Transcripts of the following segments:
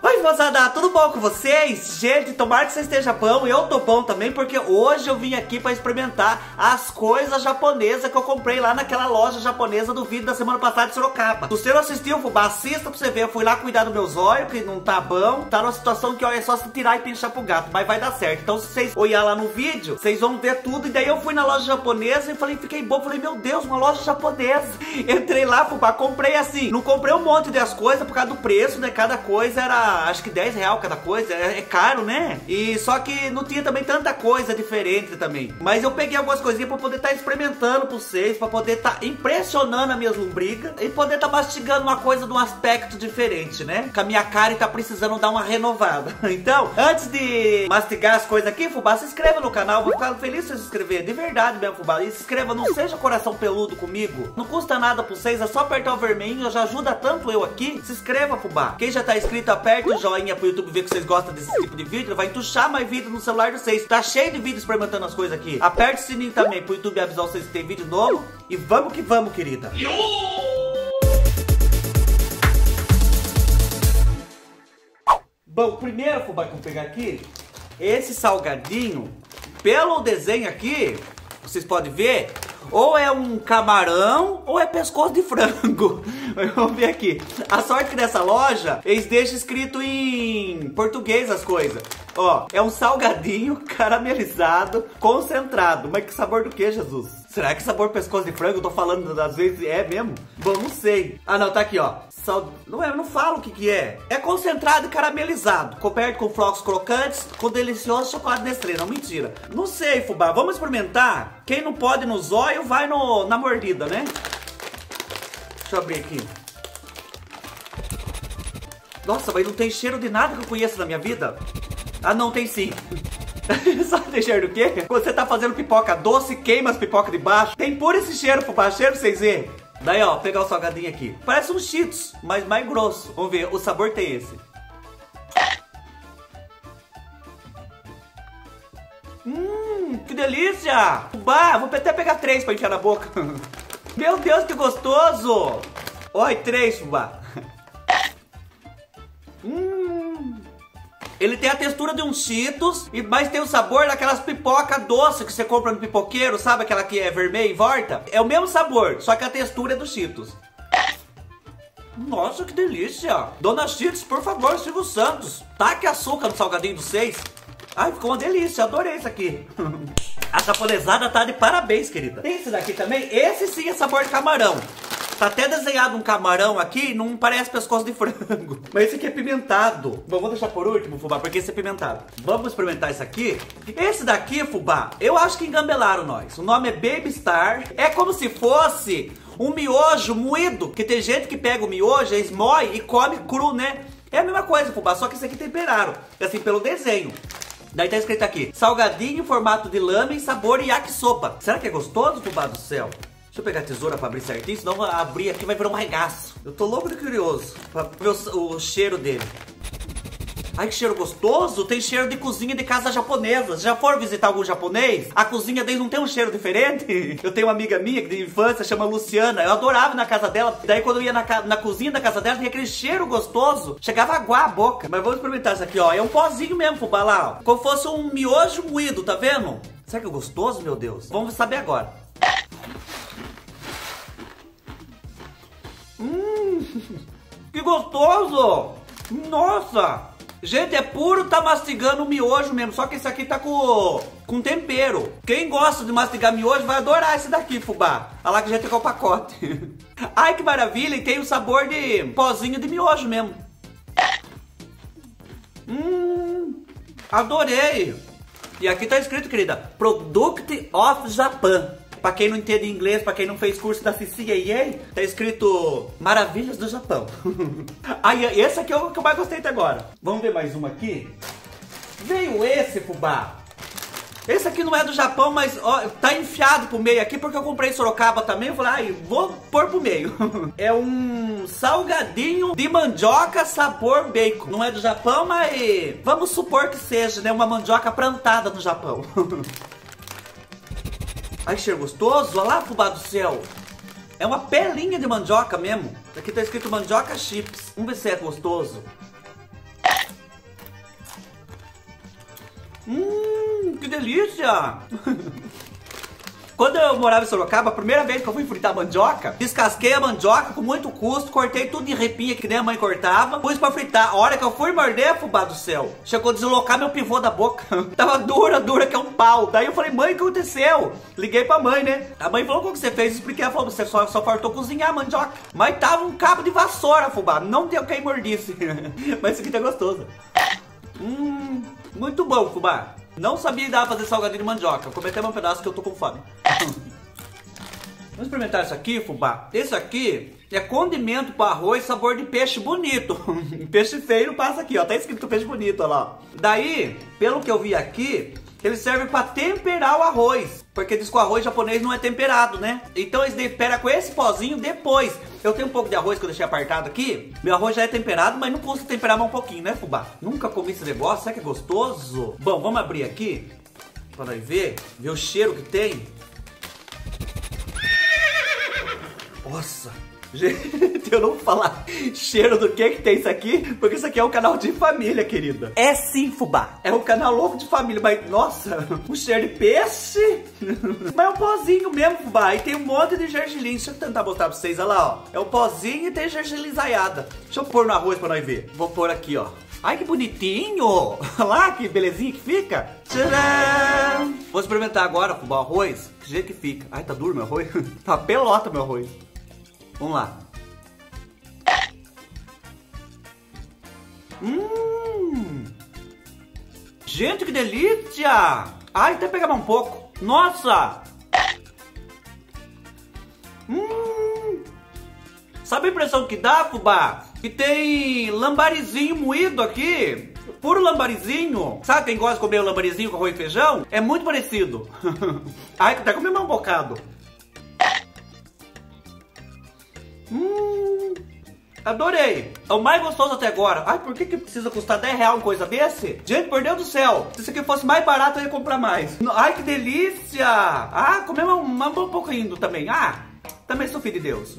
Oi, moçada, tudo bom com vocês? Gente, tomara que vocês estejam bom, eu tô bom também, porque hoje eu vim aqui pra experimentar as coisas japonesas que eu comprei lá naquela loja japonesa do vídeo da semana passada de Sorocaba. Se você não assistiu, fubá, assista pra você ver, eu fui lá cuidar do meus olhos, que não tá bom, tá numa situação que ó, é só se tirar e pinchar pro gato, mas vai dar certo. Então se vocês olhar lá no vídeo, vocês vão ver tudo, e daí eu fui na loja japonesa e falei, fiquei bom, falei, meu Deus, uma loja japonesa. Entrei lá, fubá, comprei assim, não comprei um monte das coisas por causa do preço, né, cada coisa era acho que 10 real cada coisa, é, é, caro, né? E só que não tinha também tanta coisa diferente também. Mas eu peguei algumas coisinhas pra poder estar tá experimentando pra vocês, pra poder estar tá impressionando as minhas lombrigas e poder estar tá mastigando uma coisa de um aspecto diferente, né? Com a minha cara e tá precisando dar uma renovada. Então, antes de mastigar as coisas aqui, Fubá, se inscreva no canal, vou ficar feliz se inscrever, de verdade mesmo, Fubá. E se inscreva, não seja coração peludo comigo, não custa nada pra vocês, é só apertar o vermelhinho, já ajuda tanto eu aqui. Se inscreva, Fubá. Quem já tá inscrito, aperta o joinha pro YouTube ver que vocês gostam desse tipo de vídeo, vai entuchar mais vídeo no celular de vocês. Tá cheio de vídeos experimentando as coisas aqui. Aperte o sininho também pro YouTube avisar vocês que tem vídeo novo. E vamos que vamos, querida. Bom, primeiro, fubá, que eu vou pegar aqui, esse salgadinho, pelo desenho aqui, vocês podem ver, ou é um camarão ou é pescoço de frango. Vamos ver aqui. A sorte que nessa loja, eles deixam escrito em português as coisas. Ó, é um salgadinho caramelizado, concentrado. Mas que sabor do que, Jesus? Será que sabor pescoço de frango? Eu tô falando às vezes é mesmo? Bom, não sei. Ah, não, tá aqui, ó. Sal... Não é, não falo o que que é. É concentrado e caramelizado, coberto com flocos crocantes, com delicioso chocolate Nestlé. Não, mentira. Não sei, fubá. Vamos experimentar? Quem não pode no zóio vai no, na mordida, né? Deixa eu abrir aqui. Nossa, mas não tem cheiro de nada que eu conheço na minha vida. Ah, não, tem sim. Sabe tem cheiro do quê? Quando você tá fazendo pipoca doce, queima as pipocas de baixo. Tem puro esse cheiro. Cheiro pra vocês verem. Daí, ó, pegar o salgadinho aqui. Parece um Cheetos, mas mais grosso. Vamos ver, o sabor tem esse. Hum, que delícia! Bah, vou até pegar três pra enfiar na boca. Meu Deus, que gostoso! Oi, três, fubá. Ele tem a textura de um Cheetos, mas tem o sabor daquelas pipoca doce que você compra no pipoqueiro, sabe? Aquela que é vermelha e volta. É o mesmo sabor, só que a textura é do Cheetos. Nossa, que delícia! Dona Cheetos, por favor, Silvio Santos, taque açúcar no salgadinho dos seis. Ai, ficou uma delícia, adorei isso aqui. A japonesada tá de parabéns, querida. Tem esse daqui também? Esse sim é sabor de camarão. Tá até desenhado um camarão aqui, não parece pescoço de frango. Mas esse aqui é pimentado. Bom, vou deixar por último, fubá, porque esse é pimentado. Vamos experimentar esse aqui? Esse daqui, fubá, eu acho que engambelaram nós. O nome é Baby Star. É como se fosse um miojo moído. Que tem gente que pega o miojo, esmoe e come cru, né? É a mesma coisa, fubá, só que esse aqui temperaram. Assim, pelo desenho. Daí tá escrito aqui, salgadinho em formato de lamen, sabor yakisoba. Será que é gostoso, fubá do céu? Deixa eu pegar a tesoura pra abrir certinho, senão abrir aqui vai virar um regaço. Eu tô louco de curioso pra ver o, o cheiro dele. Ai, que cheiro gostoso! Tem cheiro de cozinha de casa japonesa. Já foram visitar algum japonês? A cozinha deles não tem um cheiro diferente? Eu tenho uma amiga minha de infância, chama Luciana. Eu adorava na casa dela. Daí quando eu ia na, na cozinha da casa dela, tinha aquele cheiro gostoso. Chegava a aguar a boca. Mas vamos experimentar isso aqui, ó. É um pozinho mesmo, fubá lá, ó. Como fosse um miojo moído, tá vendo? Será que é gostoso, meu Deus? Vamos saber agora. Que gostoso! Nossa! Gente, é puro tá mastigando miojo mesmo, só que esse aqui tá com, com tempero. Quem gosta de mastigar miojo vai adorar esse daqui, fubá. Olha lá que já tem o pacote. Ai, que maravilha! E tem o sabor de pozinho de miojo mesmo. Hum, adorei! E aqui tá escrito, querida, Product of Japan. Pra quem não entende inglês, pra quem não fez curso da CCAA, tá escrito Maravilhas do Japão. Aí, esse aqui é o que eu mais gostei até agora. Vamos ver mais uma aqui? Veio esse, fubá. Esse aqui não é do Japão, mas ó, tá enfiado pro meio aqui porque eu comprei em Sorocaba também. Eu falei, ai, vou pôr pro meio. é um salgadinho de mandioca sabor bacon. Não é do Japão, mas vamos supor que seja, né? Uma mandioca plantada no Japão. Ai, cheiro gostoso. Olha lá, fubá do céu. É uma pelinha de mandioca mesmo. Aqui tá escrito mandioca chips. Vamos ver se é gostoso. Hum, que delícia! Quando eu morava em Sorocaba, a primeira vez que eu fui fritar mandioca, descasquei a mandioca com muito custo, cortei tudo em repinha que nem a mãe cortava, pus pra fritar. A hora que eu fui morder, fubá do céu, chegou a deslocar meu pivô da boca. Tava dura, dura que é um pau. Daí eu falei, mãe, o que aconteceu? Liguei pra mãe, né? A mãe falou, o que você fez? expliquei, ela falou, você só, só faltou cozinhar a mandioca. Mas tava um cabo de vassoura, fubá. Não deu quem mordisse. Mas isso aqui tá gostoso. Hum, muito bom, fubá. Não sabia dar pra fazer salgadinho de mandioca. Vou comer um pedaço que eu tô com fome. Vamos experimentar isso aqui, fubá. Esse aqui é condimento para arroz sabor de peixe bonito. peixe feio passa aqui, ó. Tá escrito peixe bonito, ó lá. Daí, pelo que eu vi aqui, ele serve para temperar o arroz. Porque diz que o arroz japonês não é temperado, né? Então eles temperam com esse pozinho depois. Eu tenho um pouco de arroz que eu deixei apartado aqui. Meu arroz já é temperado, mas não custa temperar mais um pouquinho, né, fubá? Nunca comi esse negócio, será que é gostoso? Bom, vamos abrir aqui para ver, ver o cheiro que tem. Nossa, Gente, eu não vou falar cheiro do que que tem isso aqui, porque isso aqui é um canal de família, querida. É sim, fubá. É um canal louco de família, mas, nossa, um cheiro de peixe. mas é um pozinho mesmo, fubá. E tem um monte de gergelim. Deixa eu tentar mostrar pra vocês, olha lá, ó. É um pozinho e tem gergelim zaiada. Deixa eu pôr no arroz pra nós ver. Vou pôr aqui, ó. Ai, que bonitinho! Olha lá, que belezinha que fica! Tcharam! Vou experimentar agora, fubá, o arroz. Que jeito que fica. Ai, tá duro meu arroz. tá pelota meu arroz. Vamos lá. Hum! Gente, que delícia! Ai, até pegar um pouco. Nossa! Hum! Sabe a impressão que dá, fubá? Que tem lambarizinho moído aqui. Puro lambarizinho. Sabe quem gosta de comer o lambarizinho com arroz e feijão? É muito parecido. Ai, até comer mais um bocado. Hum, adorei. É o mais gostoso até agora. Ai, por que, que precisa custar 10 reais uma coisa desse? Gente, por Deus do céu. Se isso aqui fosse mais barato, eu ia comprar mais. Ai, que delícia. Ah, comemos um, um pouco indo também. Ah, também sou filho de Deus.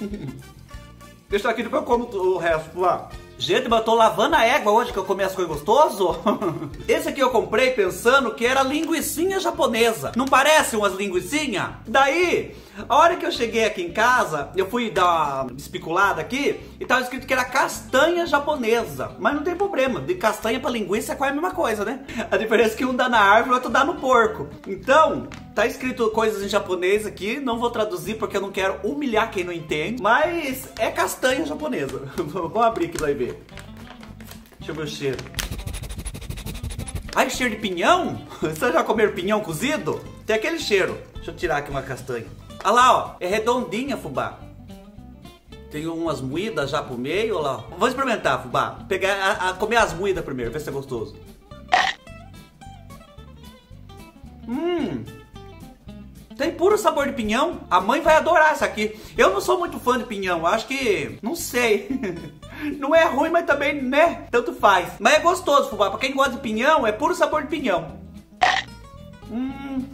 Deixa aqui depois eu como o resto lá. Gente, mas eu tô lavando a égua hoje que eu comi as coisas gostosas. Esse aqui eu comprei pensando que era linguiçinha japonesa. Não parece umas linguiçinha? Daí, a hora que eu cheguei aqui em casa, eu fui dar uma espiculada aqui e tava escrito que era castanha japonesa. Mas não tem problema, de castanha pra linguiça é quase a mesma coisa, né? A diferença é que um dá na árvore e o outro dá no porco. Então, tá escrito coisas em japonês aqui, não vou traduzir porque eu não quero humilhar quem não entende. Mas é castanha japonesa. Vamos abrir aqui pra ver. Deixa eu ver o cheiro. Ai, cheiro de pinhão? Você já comeram pinhão cozido? Tem aquele cheiro. Deixa eu tirar aqui uma castanha. Olha lá, ó. É redondinha, fubá. Tem umas moídas já pro meio, olha lá. Vamos experimentar, fubá. Pegar, a, a, comer as moídas primeiro, ver se é gostoso. Hum. Tem puro sabor de pinhão. A mãe vai adorar essa aqui. Eu não sou muito fã de pinhão. Acho que... Não sei. Não é ruim, mas também, né? Tanto faz. Mas é gostoso, fubá. Pra quem gosta de pinhão, é puro sabor de pinhão. Hum,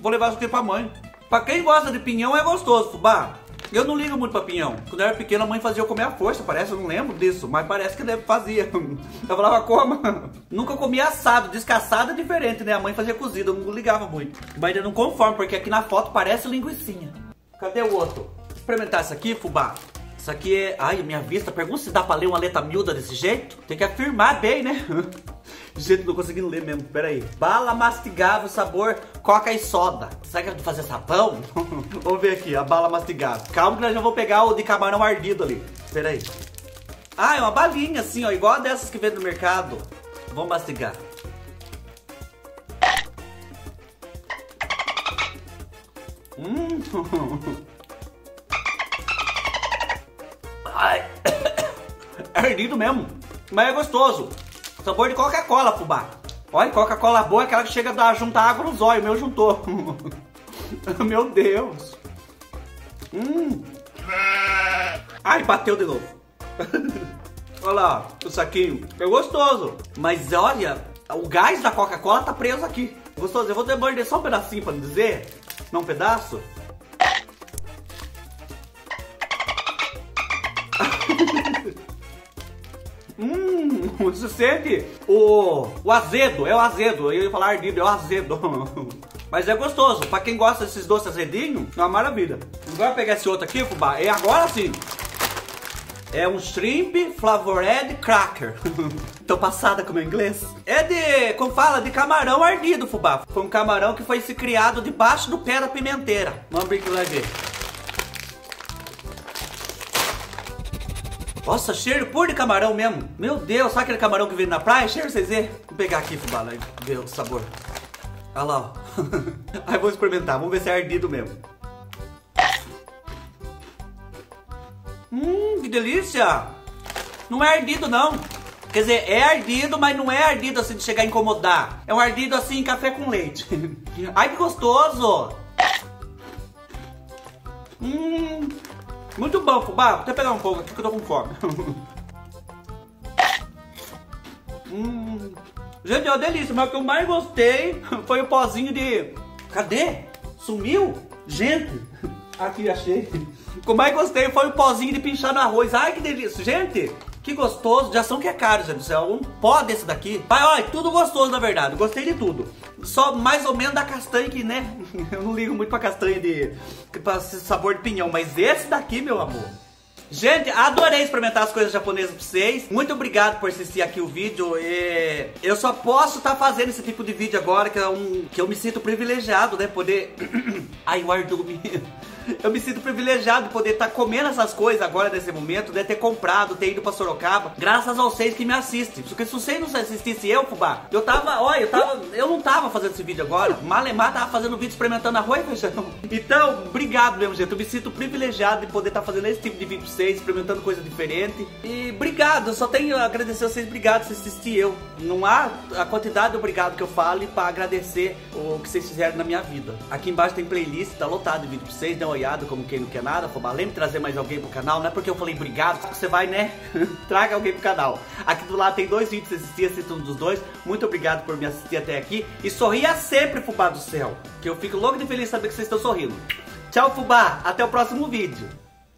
vou levar isso aqui pra mãe. Pra quem gosta de pinhão, é gostoso, fubá. Eu não ligo muito pra pinhão. Quando eu era pequeno, a mãe fazia eu comer a força, parece, eu não lembro disso, mas parece que deve fazia. Eu falava, coma. Nunca comia assado, descassado é diferente, né? A mãe fazia cozido, eu não ligava muito. Mas ainda não conformo, porque aqui na foto parece linguiçinha. Cadê o outro? Experimentar isso aqui, fubá. Isso aqui é... Ai, minha vista. Pergunta se dá pra ler uma letra miúda desse jeito. Tem que afirmar bem, né? Gente, não conseguindo ler mesmo. Pera aí. Bala mastigável, sabor coca e soda. Será que é de fazer sabão? Vamos ver aqui, a bala mastigável. Calma que nós já vou pegar o de camarão ardido ali. Pera aí. Ah, é uma balinha assim, ó. Igual dessas que vem no mercado. Vamos mastigar. Hum... Ai. É ardido mesmo. Mas é gostoso. Sabor de Coca-Cola, fubá. Olha, Coca-Cola boa é aquela que chega a juntar água no zóio. O meu juntou. meu Deus. Hum. Ai, bateu de novo. olha lá, o saquinho. É gostoso. Mas olha, o gás da Coca-Cola tá preso aqui. Gostoso. Eu vou morder só um pedacinho pra dizer. Não um pedaço. Você sente o, o azedo, é o azedo. Eu ia falar ardido, é o azedo. Mas é gostoso. Pra quem gosta desses doces azedinhos, é uma maravilha. Agora pegar esse outro aqui, fubá. E agora sim. É um shrimp flavored cracker. Tô passada com o meu inglês. É de, como fala, de camarão ardido, fubá. Foi um camarão que foi se criado debaixo do pé da pimenteira. Vamos abrir que vai ver. Nossa, cheiro puro de camarão mesmo. Meu Deus, sabe aquele camarão que vem na praia? Cheiro, vocês verem? Vou pegar aqui, fubá, lá, e ver o sabor. Olha lá, ó. Aí vou experimentar, vamos ver se é ardido mesmo. Hum, que delícia! Não é ardido, não. Quer dizer, é ardido, mas não é ardido assim de chegar a incomodar. É um ardido assim, café com leite. Ai, que gostoso! Hum, muito bom, fubá. Vou até pegar um pouco aqui que eu tô com fome. hum, gente, é uma delícia, mas o que eu mais gostei foi o pozinho de... Cadê? Sumiu? Gente, aqui achei. O que eu mais gostei foi o pozinho de pinchar no arroz. Ai, que delícia. Gente, que gostoso. Já são que é caro, gente céu. Um pó desse daqui. Mas, olha, tudo gostoso, na verdade. Gostei de tudo. Só mais ou menos da castanha que, né? Eu não ligo muito pra castanha de... Pra sabor de pinhão. Mas esse daqui, meu amor... Gente, adorei experimentar as coisas japonesas pra vocês. Muito obrigado por assistir aqui o vídeo. E eu só posso estar tá fazendo esse tipo de vídeo agora, que, é um, que eu me sinto privilegiado, né? Poder... Ai, o Ardume. Eu me sinto privilegiado de poder estar tá comendo essas coisas agora nesse momento, de ter comprado, ter ido pra Sorocaba, graças aos vocês que me assistem. Porque se vocês não assistissem eu, fubá, eu tava, olha, eu tava, eu não tava fazendo esse vídeo agora. Malemar tava fazendo vídeo experimentando arroz e feijão. Então, obrigado mesmo, gente. Eu me sinto privilegiado de poder estar tá fazendo esse tipo de vídeo pra vocês, experimentando coisa diferente. E obrigado, eu só tenho a agradecer a vocês, obrigado por assistir eu. Não há a quantidade de obrigado que eu falo para agradecer o que vocês fizeram na minha vida. Aqui embaixo tem playlist, tá lotado de vídeo pra vocês, dê uma olhada como quem não quer nada, Fubá. Lembre de trazer mais alguém pro canal, não é porque eu falei obrigado, você vai, né? Traga alguém pro canal. Aqui do lado tem dois vídeos, assistir, assista um dos dois. Muito obrigado por me assistir até aqui. E sorria sempre, Fubá do céu, que eu fico louco de feliz saber que vocês estão sorrindo. Tchau, Fubá. Até o próximo vídeo.